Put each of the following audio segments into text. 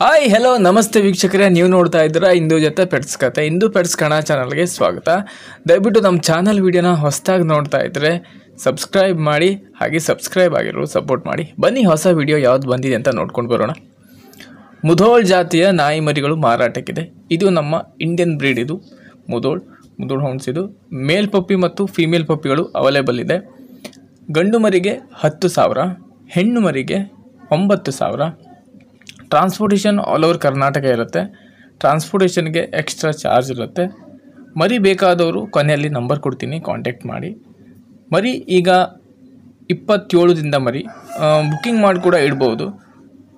Hi hello ನಮಸ್ತೆ ವೀಕ್ಷಕರೇ. ನೀವು ನೋಡ್ತಾ ಇದ್ದೀರಾ ಇಂದು ಜೊತೆ ಪೆಟ್ಸ್ ಕತೆ. ಇಂದು ಪೆಟ್ಸ್ ಕಣ ಚಾನಲ್ಗೆ ಸ್ವಾಗತ. ದಯವಿಟ್ಟು ನಮ್ಮ ಚಾನಲ್ ವಿಡಿಯೋನ ಹೊಸದಾಗಿ ನೋಡ್ತಾ ಇದ್ದರೆ ಸಬ್ಸ್ಕ್ರೈಬ್ ಮಾಡಿ, ಹಾಗೆ ಸಬ್ಸ್ಕ್ರೈಬ್ ಆಗಿರೋ ಸಪೋರ್ಟ್ ಮಾಡಿ. ಬನ್ನಿ, ಹೊಸ ವಿಡಿಯೋ ಯಾವ್ದು ಬಂದಿದೆ ಅಂತ ನೋಡ್ಕೊಂಡು ಬರೋಣ. ಮುಧೋಳ್ ಜಾತಿಯ ನಾಯಿ ಮರಿಗಳು ಮಾರಾಟಕ್ಕಿದೆ. ಇದು ನಮ್ಮ ಇಂಡಿಯನ್ ಬ್ರೀಡ್ ಇದು. ಮುಧೋಳ್ ಮುಧೋಳ್ ಹೌಂಡ್ಸ್ ಇದು. ಮೇಲ್ ಪಪ್ಪಿ ಮತ್ತು ಫೀಮೇಲ್ ಪಪ್ಪಿಗಳು ಅವೈಲೇಬಲ್ ಇದೆ. ಗಂಡು ಮರಿಗೆ ಹತ್ತು ಸಾವಿರ, ಹೆಣ್ಣು ಮರಿಗೆ ಒಂಬತ್ತು ಸಾವಿರ ಟ್ರಾನ್ಸ್ಪೋರ್ಟೇಷನ್ ಆಲ್ ಓವರ್ ಕರ್ನಾಟಕ ಇರುತ್ತೆ. ಟ್ರಾನ್ಸ್ಪೋರ್ಟೇಷನ್ಗೆ ಎಕ್ಸ್ಟ್ರಾ ಚಾರ್ಜ್ ಇರುತ್ತೆ. ಮರಿ ಬೇಕಾದವರು ಕೊನೆಯಲ್ಲಿ ನಂಬರ್ ಕೊಡ್ತೀನಿ ಕಾಂಟ್ಯಾಕ್ಟ್ ಮಾಡಿ. ಮರಿ ಈಗ ಇಪ್ಪತ್ತೇಳು ದಿನದ ಮರಿ. ಬುಕ್ಕಿಂಗ್ ಮಾಡಿ ಕೂಡ ಇಡ್ಬೋದು.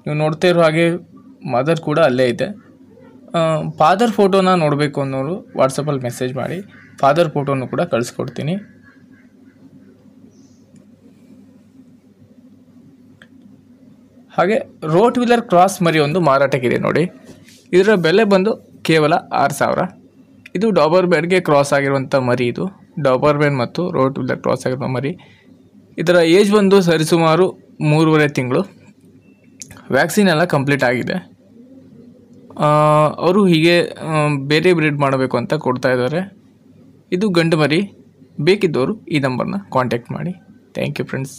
ನೀವು ನೋಡ್ತಾ ಇರೋ ಹಾಗೆ ಮದರ್ ಕೂಡ ಅಲ್ಲೇ ಇದೆ. ಫಾದರ್ ಫೋಟೋನ ನೋಡಬೇಕು ಅನ್ನೋರು ವಾಟ್ಸಪ್ಪಲ್ಲಿ ಮೆಸೇಜ್ ಮಾಡಿ. ಫಾದರ್ ಫೋಟೋನು ಕೂಡ ಕಳಿಸ್ಕೊಡ್ತೀನಿ. ಹಾಗೆ ರೋಟ್ ವೀಲರ್ ಕ್ರಾಸ್ ಮರಿ ಒಂದು ಮಾರಾಟಕ್ಕಿದೆ ನೋಡಿ. ಇದರ ಬೆಲೆ ಬಂದು ಕೇವಲ ಆರು ಸಾವಿರ. ಇದು ಡಾಬರ್ ಬೇಡ್ಗೆ ಕ್ರಾಸ್ ಆಗಿರುವಂಥ ಮರಿ ಇದು. ಡಾಬರ್ ಬೇಡ್ ಮತ್ತು ರೋಟ್ ವೀಲರ್ ಕ್ರಾಸ್ ಆಗಿರುವ ಮರಿ. ಇದರ ಏಜ್ ಬಂದು ಸರಿಸುಮಾರು ಮೂರುವರೆ ತಿಂಗಳು. ವ್ಯಾಕ್ಸಿನ್ ಎಲ್ಲ ಕಂಪ್ಲೀಟ್ ಆಗಿದೆ. ಅವರು ಹೀಗೆ ಬೇರೆ ಬ್ರೀಡ್ ಮಾಡಬೇಕು ಅಂತ ಕೊಡ್ತಾ ಇದ್ದಾರೆ. ಇದು ಗಂಡು ಮರಿ. ಬೇಕಿದ್ದವರು ಈ ನಂಬರ್ನ ಕಾಂಟ್ಯಾಕ್ಟ್ ಮಾಡಿ. Thank you friends